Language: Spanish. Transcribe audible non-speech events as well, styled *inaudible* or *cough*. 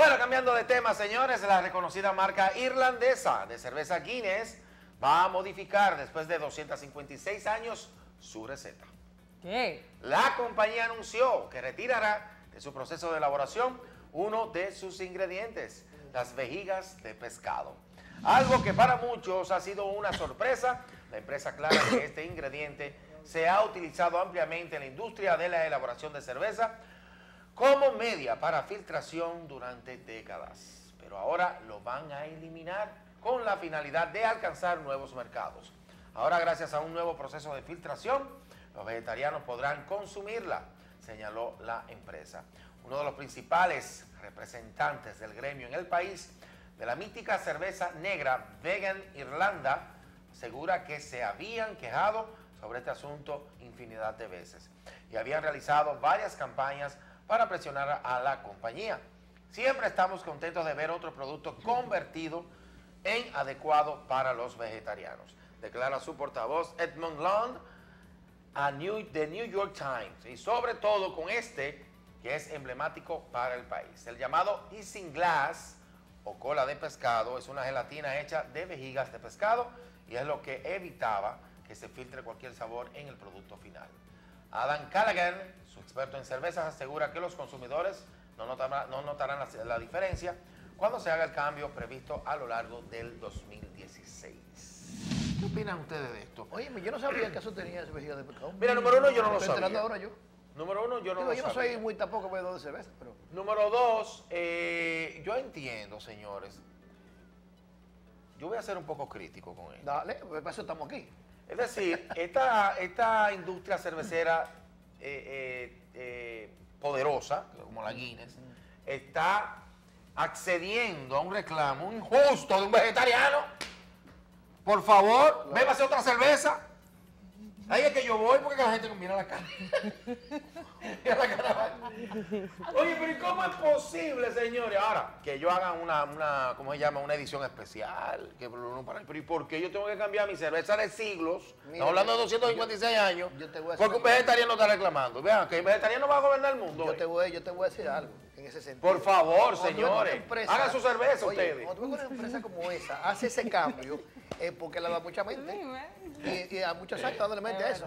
Bueno, cambiando de tema, señores, la reconocida marca irlandesa de cerveza Guinness va a modificar después de 256 años su receta. ¿Qué? La compañía anunció que retirará de su proceso de elaboración uno de sus ingredientes, las vejigas de pescado. Algo que para muchos ha sido una sorpresa. La empresa aclara que este ingrediente se ha utilizado ampliamente en la industria de la elaboración de cerveza como media para filtración durante décadas. Pero ahora lo van a eliminar con la finalidad de alcanzar nuevos mercados. Ahora, gracias a un nuevo proceso de filtración, los vegetarianos podrán consumirla, señaló la empresa. Uno de los principales representantes del gremio en el país de la mítica cerveza negra Vegan Irlanda asegura que se habían quejado sobre este asunto infinidad de veces y habían realizado varias campañas para presionar a la compañía. Siempre estamos contentos de ver otro producto convertido en adecuado para los vegetarianos, declara su portavoz Edmund Lund a New, The New York Times y sobre todo con este que es emblemático para el país. El llamado Isinglass o cola de pescado es una gelatina hecha de vejigas de pescado y es lo que evitaba que se filtre cualquier sabor en el producto final. Adam Callaghan, su experto en cervezas, asegura que los consumidores no notarán, no notarán la, la diferencia cuando se haga el cambio previsto a lo largo del 2016. ¿Qué opinan ustedes de esto? Oye, yo no sabía que eso tenía vejiga de pescado. Mira, número uno, yo no lo sabía. ahora yo. Número uno, yo no Digo, lo yo no sabía. soy muy tampoco bebedor de cerveza, pero... Número dos, eh, yo entiendo, señores. Yo voy a ser un poco crítico con esto. Dale, pues para eso estamos aquí. Es decir, esta, esta industria cervecera eh, eh, eh, poderosa, como la Guinness, está accediendo a un reclamo injusto de un vegetariano. Por favor, bébase otra cerveza. Ahí es que yo voy porque la gente mira la cara. *laughs* Mira la cara. Oye, pero ¿y cómo es posible, señores? Ahora, que yo haga una, una ¿cómo se llama? Una edición especial. Que, no pero ¿y por qué yo tengo que cambiar mi cerveza de siglos? Mira, Estamos hablando de 256 años. yo te voy a porque un vegetariano está reclamando. Vean, que el vegetariano va a gobernar el mundo. Yo hoy. te, voy, yo te voy a decir algo en ese sentido. Por favor, señores. empresa- Hagan su cerveza Oye, ustedes. Cuando tú una empresa como esa hace ese cambio, *laughs* eh, porque le da mucha mente. y, a muchos años dándole mente a eso.